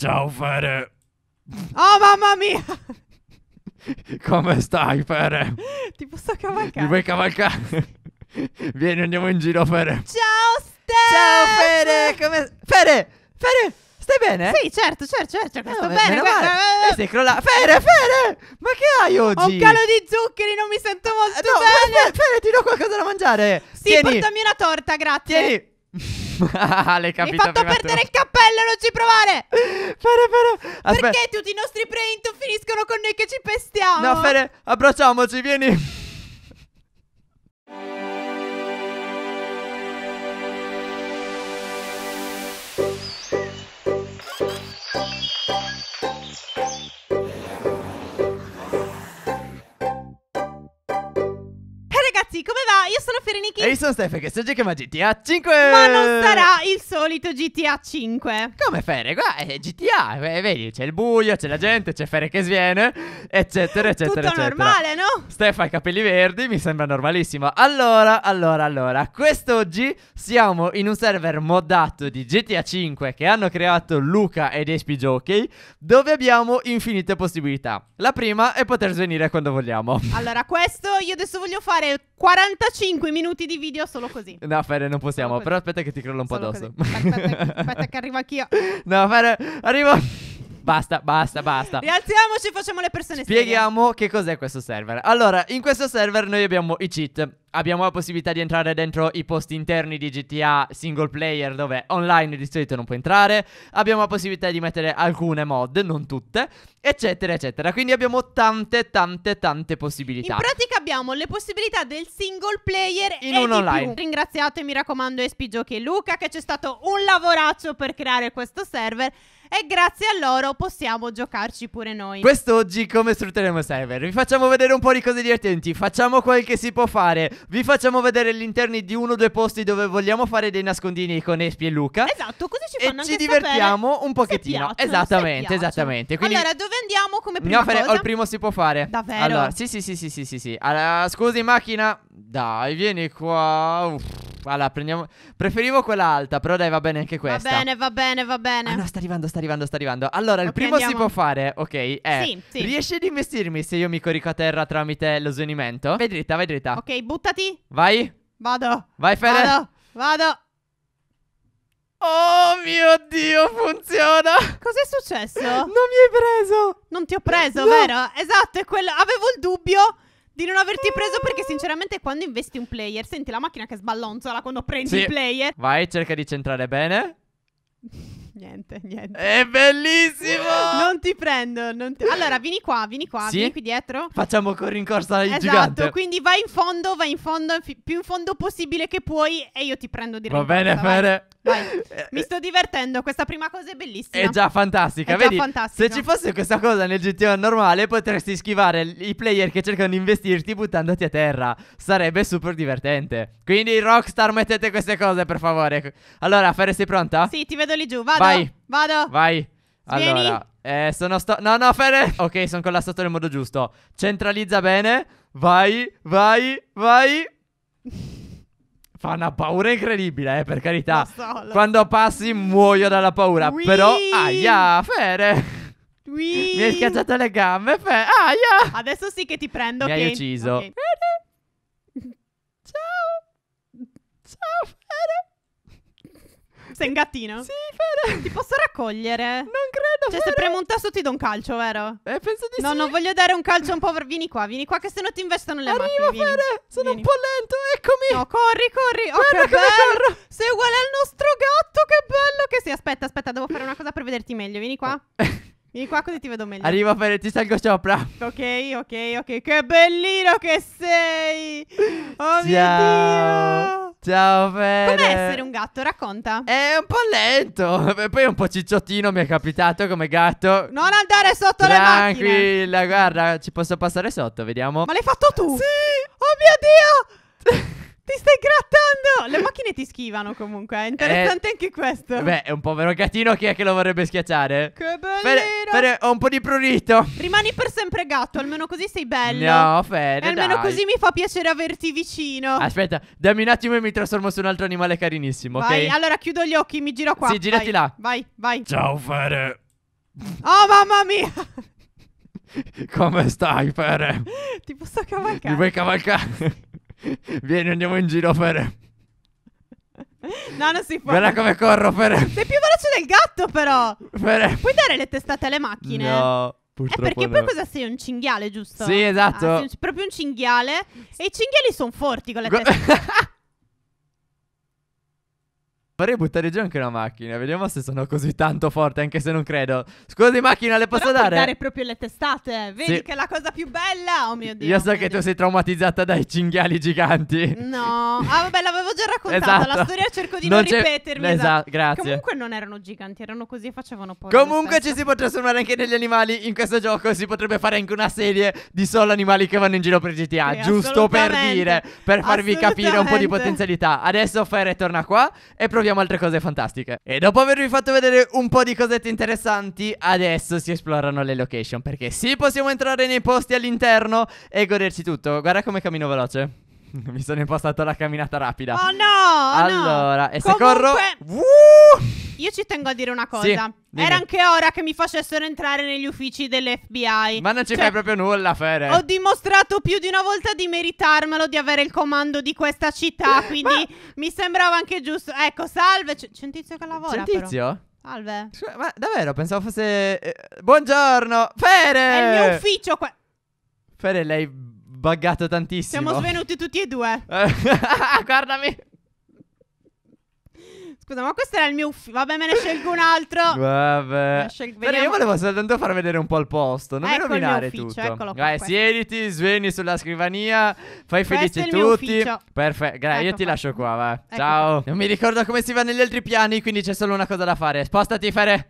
Ciao Fere. Oh mamma mia! Come stai Fere? Ti posso cavalcare? Mi vuoi cavalcare? Vieni andiamo in giro Fere. Ciao Steph! Ciao Fere, come... Fere, Fere, stai bene? Sì, certo, certo, certo, che sto Eh, bene. guarda, guarda. Eh, sei crollato. Fere, Fere, ma che hai oggi? Ho un calo di zuccheri, non mi sento molto Eh, no, bene. Fere, Fere, ti do qualcosa da mangiare. Sì, Tieni, portami una torta, grazie. tieni. Ah, L'hai Mi hai capito fatto perdere tu. il cappello, non ci provare. Fere, Fere, aspetta. Perché tutti i nostri print finiscono con noi che ci pestiamo? No, Fere, abbracciamoci, vieni. Ragazzi, come va? Io sono Fereniki. E io sono Stefano che sto giocando a GTA 5 Ma non sarà il solito GTA 5. Come Fere? Qua è GTA eh, Vedi c'è il buio, c'è la gente, c'è Fere che sviene Eccetera eccetera Tutto eccetera normale, no? Stefano ha i capelli verdi, mi sembra normalissimo Allora, allora, allora Quest'oggi siamo in un server moddato di GTA 5 Che hanno creato Luca ed Espi Jockey Dove abbiamo infinite possibilità La prima è poter svenire quando vogliamo Allora, questo io adesso voglio fare 45 minuti di video solo così. No Fere non possiamo Però aspetta che ti crollo un po' Solo addosso così. Aspetta, aspetta che arrivo anch'io. No Fere, arrivo Basta, basta, basta Rialziamoci facciamo le persone serie. Spieghiamo che cos'è questo server. Allora, in questo server noi abbiamo i cheat. Abbiamo la possibilità di entrare dentro i posti interni di GTA single player dove online di solito non puoi entrare. Abbiamo la possibilità di mettere alcune mod, non tutte, eccetera, eccetera. Quindi abbiamo tante, tante, tante In possibilità. pratica abbiamo le possibilità del single player In e un di online. più. Ringraziate, mi raccomando, SP Giochi e Luca che c'è stato un lavoraccio per creare questo server e grazie a loro possiamo giocarci pure noi. Quest'oggi come sfrutteremo server? Vi facciamo vedere un po' di cose divertenti, facciamo quel che si può fare, vi facciamo vedere gli interni di uno o due posti dove vogliamo fare dei nascondini con Espi e Luca. Esatto, così ci E fanno ci anche divertiamo un pochettino. piacciono, Esattamente, esattamente. Quindi Allora, dove andiamo come prima No, Fere, cosa? il primo si può fare. Davvero? Allora, sì, sì, sì, sì, sì, sì, sì. Allora, scusi, macchina. Dai, vieni qua. Uff. Allora, prendiamo. Preferivo quella alta, però dai, va bene anche questa. Va bene, va bene, va bene. Ah, no, sta arrivando, sta arrivando, sta arrivando. Allora, il Ok, primo si andiamo. può fare, ok? È. Sì, sì. Riesci ad investirmi se io mi corico a terra tramite lo svenimento? Vai dritta, vai dritta. Ok, buttati. Vai. Vado. Vai, Fere. Vado. Vado. Oh mio dio, funziona. Cos'è successo? Non mi hai preso. Non ti ho preso, No. vero? Esatto, è quello. Avevo il dubbio di non averti preso perché sinceramente quando investi un player, senti la macchina che sballonzola quando prendi Sì. il player. Vai, cerca di centrare bene. Niente, niente. È bellissimo. Non ti prendo, non ti- Allora, vieni qua, vieni qua, Sì? vieni qui dietro. Facciamo con rincorsa il Esatto, gigante. quindi vai in fondo, vai in fondo, fi- più in fondo possibile che puoi e io ti prendo di Va bene. Fere. Vai. Mi sto divertendo, questa prima cosa è bellissima. È già fantastica, È già vedi? fantastica. Se ci fosse questa cosa nel GTA normale, potresti schivare i player che cercano di investirti buttandoti a terra. Sarebbe super divertente. Quindi, Rockstar, mettete queste cose, per favore. Allora, Fere, sei pronta? Sì, ti vedo lì giù, vado. Vai. Vado. Vai. Svieni. Allora, eh, sono sto. No, no, Fere. Ok, sono collassato nel modo giusto. Centralizza bene. Vai, vai, vai. Fa una paura incredibile, eh, per carità. Lo so, lo Quando passi muoio dalla paura. Ui. Però, aia, Fere. Ui. Mi hai schiacciato le gambe, Fere. Aia. Adesso sì che ti prendo. Mi ok? hai ucciso. Ok. Ciao. Ciao. Sei un gattino? Sì, Fere. Ti posso raccogliere? Non credo, Cioè, se Fere. premo un tasto ti do un calcio, vero? Eh, penso di No, sì. non voglio dare un calcio un po'. Vieni qua, vieni qua, che se no ti investono le Arrivo, macchine. Vieni. Fere. Sono Vieni. un po' lento, eccomi. No, corri, corri. Oh, Guarda che bello. corro. Sei uguale al nostro gatto, che bello che sei. Aspetta, aspetta, devo fare una cosa per vederti meglio. Vieni qua. Vieni qua così ti vedo meglio. Arrivo, Fere, ti salgo sopra. Ok, ok, ok. Che bellino che sei. Oh Ciao. mio Dio. Ciao, Fere. Com'è essere un gatto? Racconta. È un po' lento. E Poi un po' cicciottino mi è capitato come gatto. Non andare sotto le macchine. Tranquilla, guarda, ci posso passare sotto, vediamo. Ma l'hai fatto tu? Sì. Oh mio Dio! ti stai grattando! Le macchine ti schivano comunque. È interessante anche questo. Eh, Beh, è un povero gattino, chi è che lo vorrebbe schiacciare? Che bellino! Fere, Fere, ho un po' di prurito. Rimani per sempre gatto, almeno così sei bello. No, Fere, E almeno dai. così mi fa piacere averti vicino. Aspetta, dammi un attimo e mi trasformo su un altro animale carinissimo, Vai, ok? allora chiudo gli occhi, mi giro qua. Sì, girati Vai, là. Vai, vai. Ciao, Fere. Oh mamma mia! Come stai, Fere? Ti posso Mi cavalcare? vuoi cavalcare? Vieni, andiamo in giro, Fere. No, non si può. Guarda come corro, Fere. Sei più veloce del gatto, però. Fere. Puoi dare le testate alle macchine? No, Eh, purtroppo perché no. poi cosa sei? Un cinghiale, giusto? Sì, esatto. Ah, sei un- proprio un cinghiale. E i cinghiali sono forti con le Gu- teste. Vorrei buttare giù anche una macchina. Vediamo se sono così tanto forte, anche se non credo. Scusi, macchina, le posso Però puoi dare? dare proprio le testate. Vedi Sì. che è la cosa più bella. Oh mio Dio. Io so che Dio. tu sei traumatizzata dai cinghiali giganti. No, ah vabbè, l'avevo già raccontata. Esatto. La storia cerco di Non non, ripetermi. Esatto, grazie. Comunque non erano giganti, erano così e facevano paura. Comunque ci si può trasformare anche negli animali in questo gioco. Si potrebbe fare anche una serie di solo animali che vanno in giro per GTA. Sì, giusto per dire, per farvi capire un po' di potenzialità. Adesso Fere torna qua e proviamo altre cose fantastiche. E dopo avervi fatto vedere un po' di cosette interessanti, adesso si esplorano le location. Perché sì, possiamo entrare nei posti all'interno e goderci tutto. Guarda come cammino veloce. Mi sono impostato la camminata rapida. Oh no! oh no. allora, e se Comunque- corro. Wuh! Io ci tengo a dire una cosa. Sì. Era anche ora che mi facessero entrare negli uffici dell'FBI. Ma non ci Cioè, fai proprio nulla, Fere. Ho dimostrato più di una volta di meritarmelo di avere il comando di questa città. Quindi mi sembrava anche giusto. Ecco, salve. C'è, un tizio che lavora. C'è un tizio? Però. Salve. Scusa, Ma davvero, pensavo fosse... eh, buongiorno! Fere! È il mio ufficio. qua- Fere, l'hai buggato tantissimo. Siamo svenuti tutti e due. Guardami! Scusa, ma questo era il mio ufficio. Vabbè, me ne scelgo un altro. Vabbè. Scel- Fere, io volevo soltanto far vedere un po' il posto. Non Ecco mi il mio rovinare ufficio, tutto. eccolo qua, Vai, siediti, sveni sulla scrivania. Fai Questo felici mio tutti. Perfetto. Gra- io Ecco ti qua. lascio qua, va. Ecco Ciao. Non mi ricordo come si va negli altri piani, quindi c'è solo una cosa da fare. Spostati, Fere.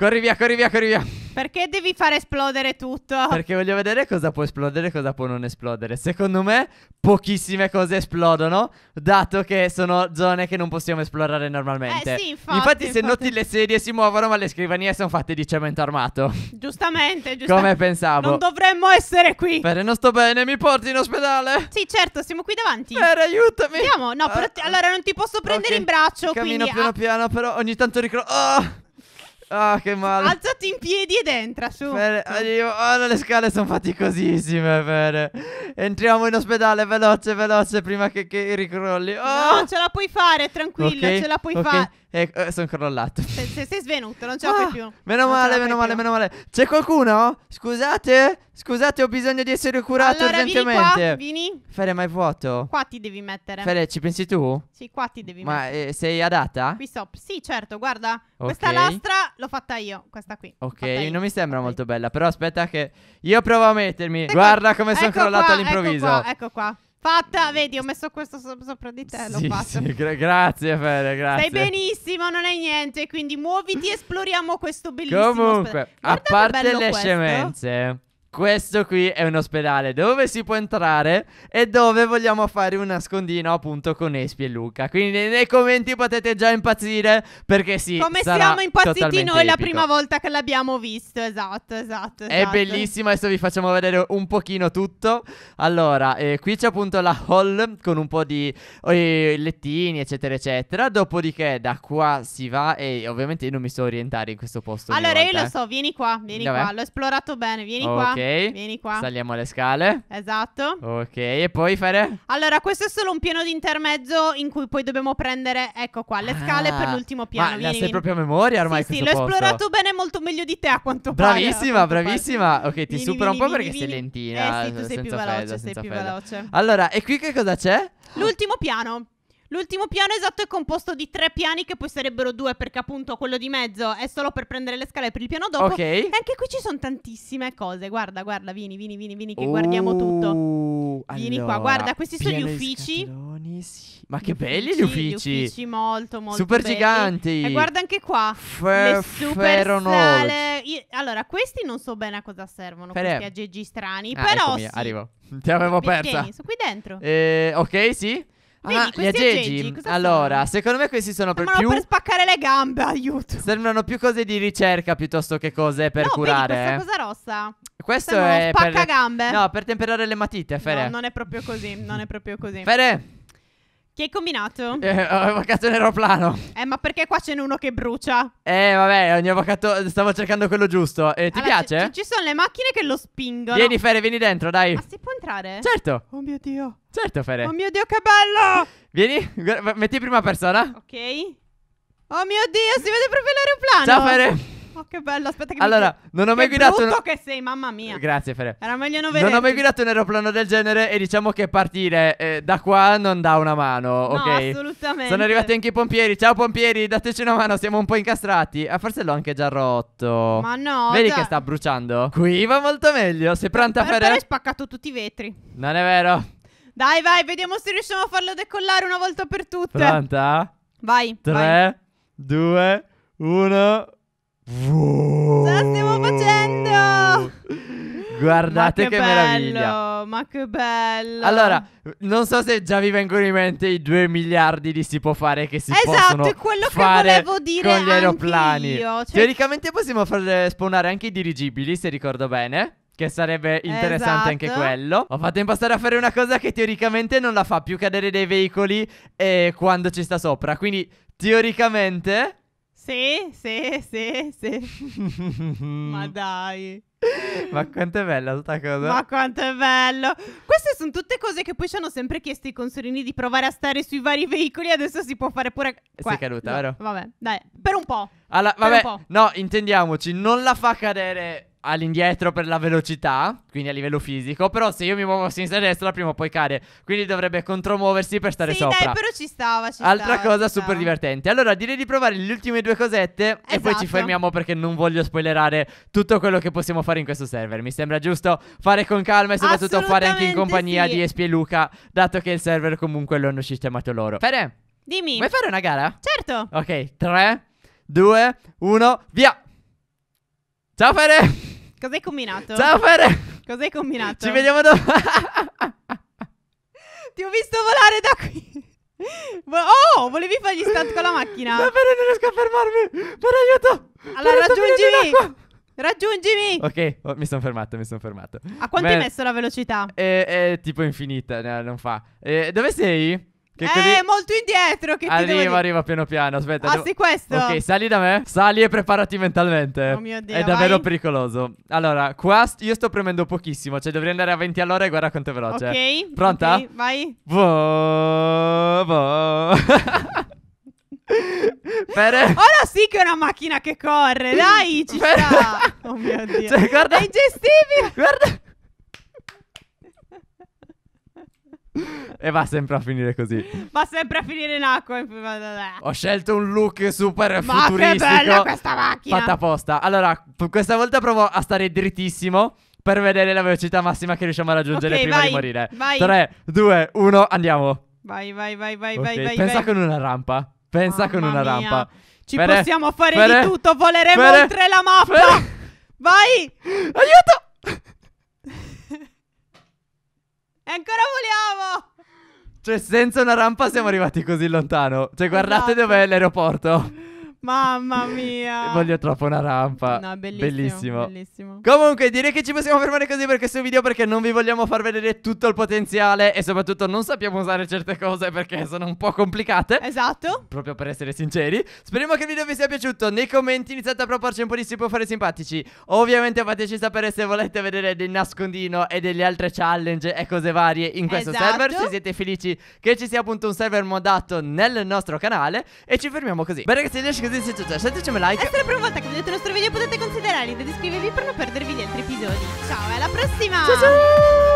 Corri via, corri via, corri via. Perché devi fare esplodere tutto? Perché voglio vedere cosa può esplodere e cosa può non esplodere. Secondo me, pochissime cose esplodono, dato che sono zone che non possiamo esplorare normalmente. Eh sì, infatti, se infatti. noti le sedie si muovono, ma le scrivanie sono fatte di cemento armato. Giustamente, giustamente. Come pensavo. Non dovremmo essere qui. Fere, non sto bene, mi porti in ospedale? Sì, certo, siamo qui davanti. Fere, aiutami. Andiamo. No, però Ah, ti- allora non ti posso prendere ok. in braccio, Cammino quindi piano a- piano, però ogni tanto ricro... Ah, Ah, che male. alzati in piedi ed entra su. Fere, io- oh, le scale sono faticosissime, Fere. Entriamo in ospedale, veloce, veloce, prima che, che ricrolli. Oh! No, ce la puoi fare, tranquilla, Ok, ce la puoi ok. fare. Eh, eh, sono crollato. Se, se sei svenuto, non ce la Ah, fai più. Meno Non male, meno male, più. meno male. C'è qualcuno? Scusate? Scusate, ho bisogno di essere curato Allora, vieni urgentemente. qua, vieni. Fere, ma è vuoto? Qua ti devi mettere. Fere, ci pensi tu? Sì, qua ti devi Ma mettere. eh, sei adatta? Qui sopra. Sì, certo, guarda. Questa Ok. lastra l'ho fatta io. Questa qui. Ok, non mi sembra fatta molto bella, però aspetta che io provo a mettermi. Ecco- Guarda come sono ecco crollato qua, all'improvviso. Ecco qua, ecco qua. Fatta, vedi, ho messo questo so- sopra di te, l'ho Sì, fatto. sì, gra- grazie Fere, grazie. Stai benissimo, non è niente, quindi muoviti esploriamo questo bellissimo Comunque, a parte le questo. scemenze, questo qui è un ospedale dove si può entrare e dove vogliamo fare un nascondino appunto con Espi e Luca. Quindi nei commenti potete già impazzire perché sì, Come siamo impazziti noi la epico. prima volta che l'abbiamo visto, esatto, esatto, È esatto. bellissimo, adesso vi facciamo vedere un pochino tutto. Allora, eh, qui c'è appunto la hall con un po' di eh, lettini, eccetera, eccetera. Dopodiché da qua si va e ovviamente io non mi so orientare in questo posto. Allora io volta, lo eh. so, vieni qua, vieni Dov'è? qua, l'ho esplorato bene, vieni qua, Ok. vieni qua. Saliamo le scale. Esatto. Ok, e poi fare? Allora, questo è solo un piano di intermezzo in cui poi dobbiamo prendere, ecco qua, le scale per Ah, l'ultimo piano. Ma la vieni, sai vieni. proprio a memoria ormai sì, sì, l'ho posto? esplorato bene molto meglio di te a quanto pare. Bravissima, pare. bravissima. Ok, ti Vieni, supera un po' perché sei lentina. Eh sì, tu sei più veloce, fede, sei più fede. veloce. Allora, e qui che cosa c'è? L'ultimo piano. L'ultimo piano esatto è composto di tre piani che poi sarebbero due perché appunto quello di mezzo è solo per prendere le scale per il piano dopo. Ok. E anche qui ci sono tantissime cose. Guarda, guarda, vieni, vieni, vieni, vieni che guardiamo tutto. Uh, Vieni qua, allora, guarda, questi sono gli uffici. scatoloni, sì. Ma che belli gli uffici. Gli uffici molto, molto Super belli. giganti. E guarda anche qua. Fe- le super sale. Io- allora, questi non so bene a cosa servono, Fere- questi aggeggi strani. Ah, però eccomi, sì. arrivo. Ti avevo persa. Vieni, sono qui dentro. Eh, ok, sì. Vedi, ah, gli aggeggi. aggeggi, allora, secondo me questi sono per Sembrano più per spaccare le gambe, aiuto. Sembrano più cose di ricerca piuttosto che cose per no, curare. eh. questa cosa rossa? Questo Sembra uno è per spaccagambe. No, per temperare le matite, Fere. No, non è proprio così, non è proprio così. Fere. Chi hai combinato? Eh, ho evocato un aeroplano. Eh, ma perché qua ce n'è uno che brucia? Eh, vabbè, ogni avvocato. Stavo cercando quello giusto. Eh, ti Allora, piace? Ci, ci sono le macchine che lo spingono. Vieni, Fere, vieni dentro, dai. Ma si può entrare? Certo, Oh mio Dio. certo, Fere. Oh mio Dio, che bello! Vieni, metti prima persona. Ok. Oh mio Dio, si vede proprio l'aeroplano. Ciao, Fere. Oh, che bello. Aspetta che Allora, mi... non ho mai che guidato. un- che sei, mamma mia. Grazie, Fere. Era meglio non Non ho mai guidato un aeroplano del genere e diciamo che partire eh, da qua non dà una mano, No, ok? assolutamente. Sono arrivati anche i pompieri. Ciao pompieri, dateci una mano, siamo un po' incastrati. Ah, forse l'ho anche già rotto. Ma no. Vedi dai. che sta bruciando? Qui va molto meglio. Sei pronta, Per- Fere? Però hai spaccato tutti i vetri. Non è vero? Dai, vai, vediamo se riusciamo a farlo decollare una volta per tutte. Pronta? Vai. 3, 2, 1. Ce la stiamo facendo! Guardate che, che, meraviglia. Ma che bello. Allora, non so se già vi vengono in mente i 2 miliardi di si può fare che si Esatto, possono è quello che fare volevo dire con gli aeroplani. cioè- Teoricamente possiamo far spawnare anche i dirigibili, se ricordo bene. Che sarebbe interessante anche Esatto. quello. Ho fatto impostare a fare una cosa che teoricamente non la fa più cadere dai veicoli eh, quando ci sta sopra. Quindi, teoricamente. Sì, sì, sì, sì. Ma dai. Ma quanto è bella sta cosa. Ma quanto è bello! Queste sono tutte cose che poi ci hanno sempre chiesto i consolini di provare a stare sui vari veicoli. Adesso si può fare pure. Sei caduta, vero? Vabbè, dai, per un po'. Allora, Per un vabbè, po'. no, intendiamoci, non la fa cadere all'indietro per la velocità, quindi a livello fisico, però se io mi muovo a sinistra e a destra prima o poi cade, quindi dovrebbe contromuoversi per stare sì, sopra. dai, però ci stava. Ci Altra stava, cosa ci super stava. divertente. Allora, direi di provare le ultime due cosette e poi ci Esatto. fermiamo perché non voglio spoilerare tutto quello che possiamo fare in questo server. Mi sembra giusto fare con calma e soprattutto fare anche in compagnia sì. di Espi e Luca, dato che il server comunque lo hanno sistemato loro. Fere, Dimmi. vuoi fare una gara? Certo. Ok, 3, 2, 1, via! Ciao Fere! Cos'hai combinato? Ciao Fere! Cos'hai combinato? Ci vediamo dopo! Ti ho visto volare da qui. Oh, volevi fare gli stunt con la macchina? No, Fere, non riesco a fermarmi! Per aiuto! Allora raggiungimi. Raggiungimi. Ok, oh, mi sono fermato, mi sono fermato. A quanto Bene. hai messo la velocità? È, è tipo infinita, no, non fa. Eh, dove sei? Che eh, così... molto indietro. Che Arriva, arriva piano piano, aspetta. Ah, devo- sì, questo. Ok, sali da me. Sali e preparati mentalmente. Oh mio Dio, È davvero vai. pericoloso. Allora, qua st- io sto premendo pochissimo, cioè dovrei andare a 20 all'ora e guarda quanto è veloce. Ok. Pronta? ok, vai. Vo- vo- Pere. Ora sì che è una macchina che corre. Dai, ci Pere- sta. Oh mio Dio. Cioè, guarda. È ingestibile. Guarda. e va sempre a finire così. Va sempre a finire in acqua. Ho scelto un look super Ma che futuristico. bella questa macchina. Fatta apposta. Allora, questa volta provo a stare drittissimo per vedere la velocità massima che riusciamo a raggiungere Ok, prima vai, di morire. vai. 3, 2, 1, andiamo. Vai, vai, vai, vai, Ok, vai, vai. pensa vai. con una rampa. Pensa con Mamma una mia. rampa. Ci Fere, possiamo fare Fere, di tutto. Voleremo Fere, oltre la mappa. Vai. Aiuto! E ancora voliamo. Cioè, senza una rampa siamo arrivati così lontano. Cioè, guardate Esatto. dov'è l'aeroporto. Mamma mia. Voglio troppo una rampa. No, bellissimo. Bellissimo. Bellissimo. Comunque, direi che ci possiamo fermare così per questo video perché non vi vogliamo far vedere tutto il potenziale e soprattutto non sappiamo usare certe cose perché sono un po' complicate. Esatto. Proprio per essere sinceri. Speriamo che il video vi sia piaciuto. Nei commenti iniziate a proporci un po' di si può fare simpatici. Ovviamente fateci sapere se volete vedere del nascondino e delle altre challenge e cose varie in questo Esatto. server. Se siete felici che ci sia appunto un server modato nel nostro canale. E ci fermiamo così. Beh ragazzi, riesci così se c'è. Lasciateci un like. È la prima volta che vedete il nostro video potete considerare di iscrivervi per non perdervi gli altri episodi. Ciao, e alla prossima! Ciao ciao!